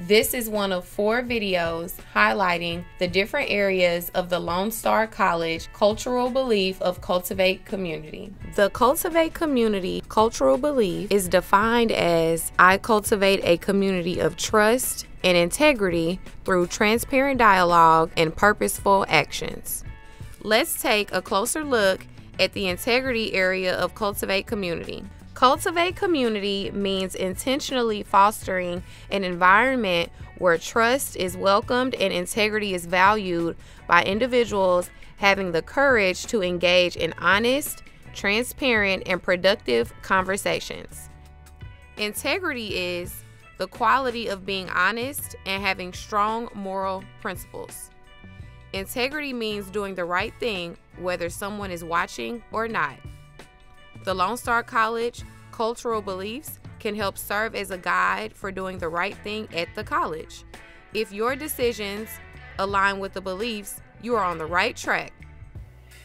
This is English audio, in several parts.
This is one of four videos highlighting the different areas of the Lone Star College cultural belief of cultivate community. The cultivate community cultural belief is defined as I cultivate a community of trust and integrity through transparent dialogue and purposeful actions. Let's take a closer look at the integrity area of cultivate community. Cultivate community means intentionally fostering an environment where trust is welcomed and integrity is valued by individuals having the courage to engage in honest, transparent, and productive conversations. Integrity is the quality of being honest and having strong moral principles. Integrity means doing the right thing whether someone is watching or not. The Lone Star College cultural beliefs can help serve as a guide for doing the right thing at the college. If your decisions align with the beliefs, you are on the right track.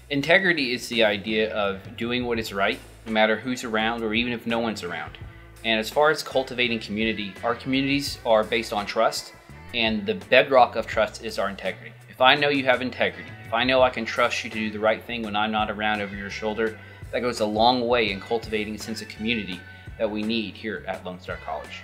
Integrity is the idea of doing what is right, no matter who's around or even if no one's around. And as far as cultivating community, our communities are based on trust, and the bedrock of trust is our integrity. If I know you have integrity, if I know I can trust you to do the right thing when I'm not around over your shoulder, that goes a long way in cultivating a sense of community that we need here at Lone Star College.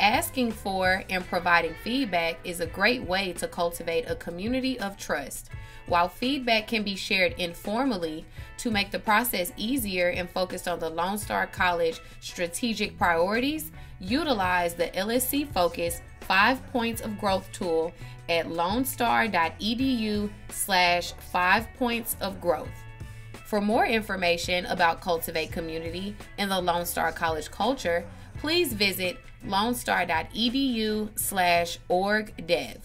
Asking for and providing feedback is a great way to cultivate a community of trust. While feedback can be shared informally to make the process easier and focused on the Lone Star College strategic priorities, utilize the LSC Focus 5 Points of Growth tool at lonestar.edu slash 5 points of growth. For more information about Cultivate Community and the Lone Star College culture, please visit lonestar.edu slash orgdev.